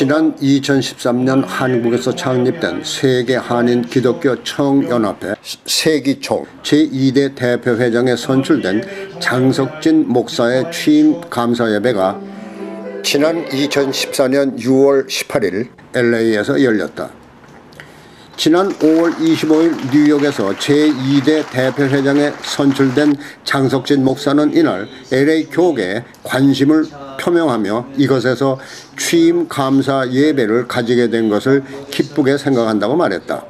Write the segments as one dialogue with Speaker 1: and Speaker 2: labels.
Speaker 1: 지난 2013년 한국에서 창립된 세계 한인 기독교 청연합회 세기총 제2대 대표회장에 선출된 장석진 목사의 취임 감사 예배가 지난 2014년 6월 18일 LA에서 열렸다. 지난 5월 25일 뉴욕에서 제2대 대표회장에 선출된 장석진 목사는 이날 LA 교계에 관심을 표명하며 이것에서 취임 감사 예배를 가지게 된 것을 기쁘게 생각한다고 말했다.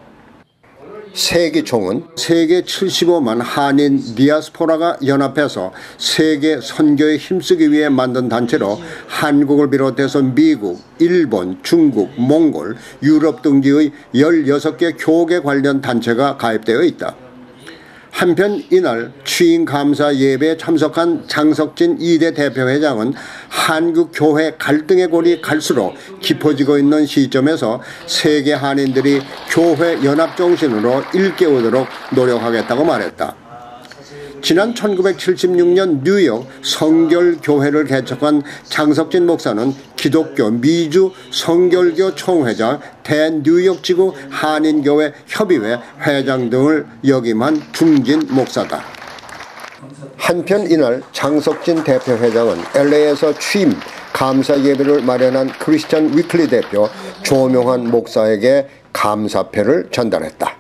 Speaker 1: 세기총은 세계 75만 한인 디아스포라가 연합해서 세계 선교에 힘쓰기 위해 만든 단체로 한국을 비롯해서 미국, 일본, 중국, 몽골, 유럽 등지의 16개 교계 관련 단체가 가입되어 있다. 한편 이날 취임 감사 예배에 참석한 장석진 2대 대표회장은 한국 교회 갈등의 골이 갈수록 깊어지고 있는 시점에서 세계 한인들이 교회 연합 정신으로 일깨우도록 노력하겠다고 말했다. 지난 1976년 뉴욕 성결교회를 개척한 장석진 목사는 기독교 미주 성결교 총회장 대 뉴욕지구 한인교회 협의회 회장 등을 역임한 중진 목사다. 한편 이날 장석진 대표회장은 LA에서 취임 감사 예배를 마련한 크리스천 위클리 대표 조명환 목사에게 감사패를 전달했다.